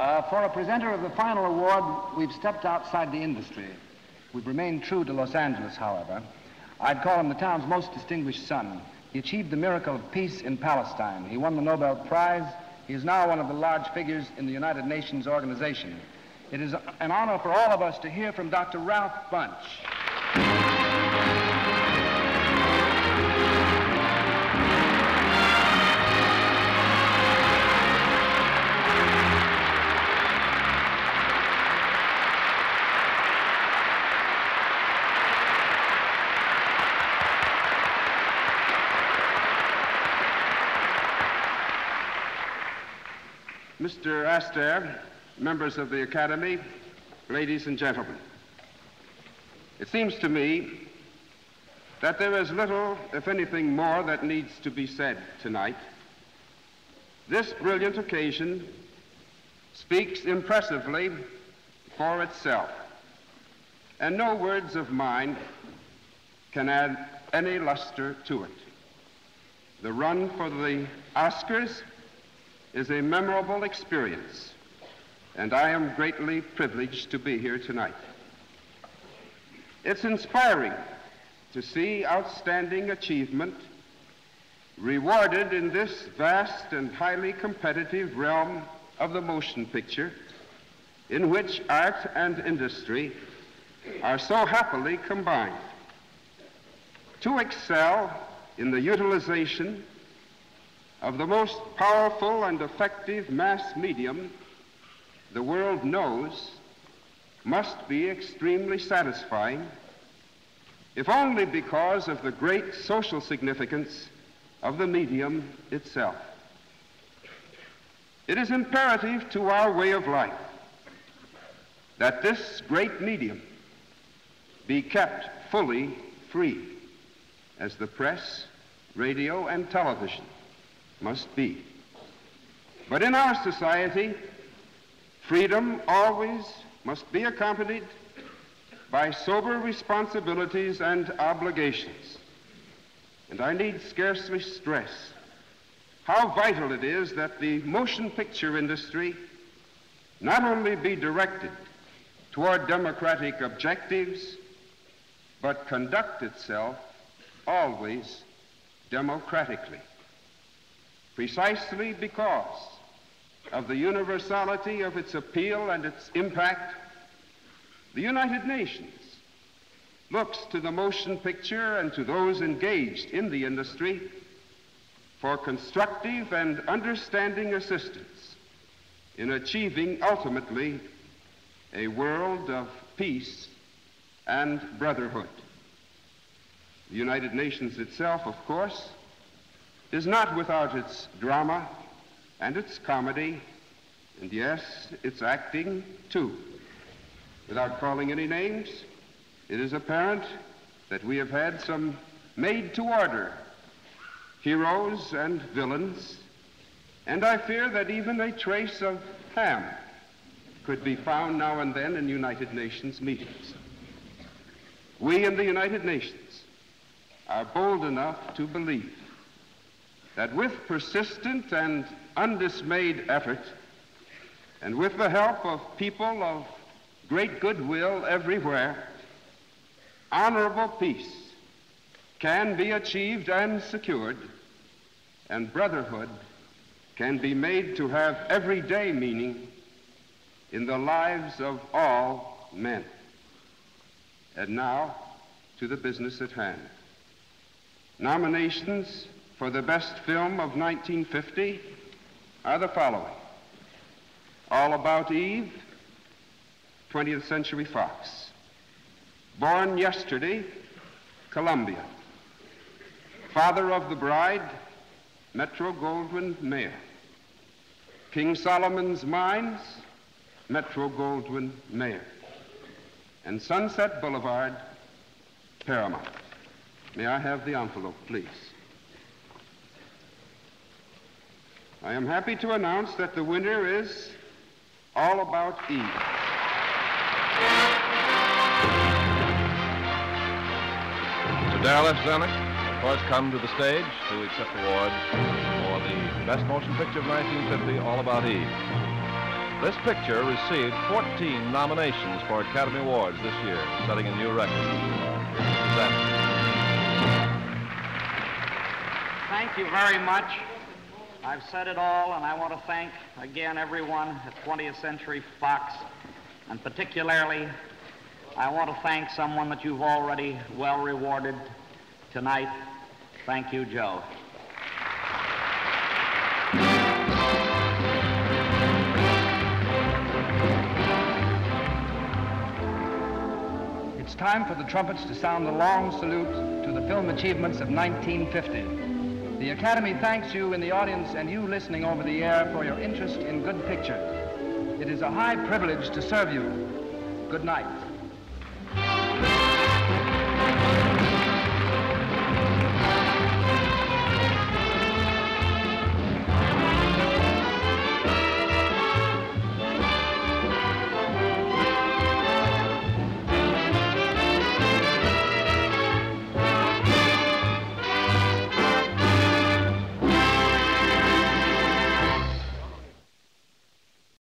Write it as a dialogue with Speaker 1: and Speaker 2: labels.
Speaker 1: Uh, for a presenter of the final award, we've stepped outside the industry. We've remained true to Los Angeles, however. I'd call him the town's most distinguished son. He achieved the miracle of peace in Palestine. He won the Nobel Prize. He is now one of the large figures in the United Nations organization. It is an honor for all of us to hear from Dr. Ralph Bunche.
Speaker 2: Mr. Astaire, members of the Academy, ladies and gentlemen. It seems to me that there is little, if anything more, that needs to be said tonight. This brilliant occasion speaks impressively for itself, and no words of mine can add any luster to it. The run for the Oscars is a memorable experience, and I am greatly privileged to be here tonight. It's inspiring to see outstanding achievement rewarded in this vast and highly competitive realm of the motion picture, in which art and industry are so happily combined. To excel in the utilization of the most powerful and effective mass medium the world knows must be extremely satisfying, if only because of the great social significance of the medium itself. It is imperative to our way of life that this great medium be kept fully free, as the press, radio, and television must be. But in our society, freedom always must be accompanied by sober responsibilities and obligations. And I need scarcely stress how vital it is that the motion picture industry not only be directed toward democratic objectives, but conduct itself always democratically precisely because of the universality of its appeal and its impact, the United Nations looks to the motion picture and to those engaged in the industry for constructive and understanding assistance in achieving ultimately a world of peace and brotherhood. The United Nations itself, of course, is not without its drama and its comedy, and yes, its acting too. Without calling any names, it is apparent that we have had some made to order heroes and villains, and I fear that even a trace of Ham could be found now and then in United Nations meetings. We in the United Nations are bold enough to believe that with persistent and undismayed effort, and with the help of people of great goodwill everywhere, honorable peace can be achieved and secured, and brotherhood can be made to have everyday meaning in the lives of all men. And now to the business at hand. Nominations for the best film of 1950 are the following All About Eve, 20th Century Fox. Born Yesterday, Columbia. Father of the Bride, Metro Goldwyn Mayer. King Solomon's Mines, Metro Goldwyn Mayer. And Sunset Boulevard, Paramount. May I have the envelope, please? I am happy to announce that the winner is All About Eve.
Speaker 3: Mr. Darryl F. Zanuck, of course, come to the stage to accept awards for the Best Motion Picture of 1950, All About Eve. This picture received 14 nominations for Academy Awards this year, setting a new record.
Speaker 4: Thank you very much. I've said it all, and I want to thank again everyone at 20th Century Fox, and particularly I want to thank someone that you've already well rewarded tonight. Thank you, Joe.
Speaker 1: It's time for the trumpets to sound the long salute to the film achievements of 1950. The Academy thanks you in the audience and you listening over the air for your interest in good pictures. It is a high privilege to serve you. Good night.